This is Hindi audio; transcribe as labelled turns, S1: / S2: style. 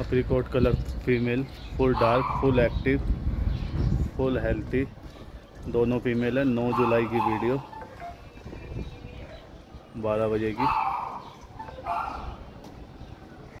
S1: Apricot colour female full dark full active full healthy दोनों फीमेल है 9 जुलाई की वीडियो 12 बजे की।